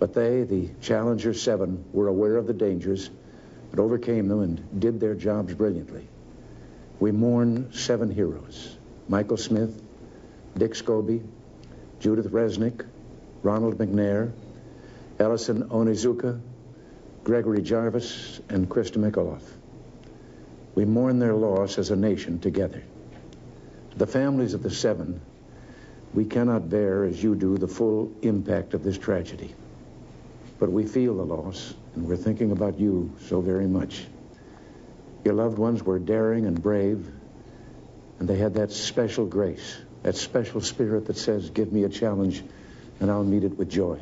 But they, the Challenger 7, were aware of the dangers, but overcame them and did their jobs brilliantly. We mourn seven heroes Michael Smith, Dick Scobee, Judith Resnik, Ronald McNair, Ellison Onizuka, Gregory Jarvis, and Christa McAuliffe. We mourn their loss as a nation together. The families of the seven, we cannot bear, as you do, the full impact of this tragedy. But we feel the loss, and we're thinking about you so very much. Your loved ones were daring and brave, and they had that special grace, that special spirit that says, Give me a challenge, and I'll meet it with joy.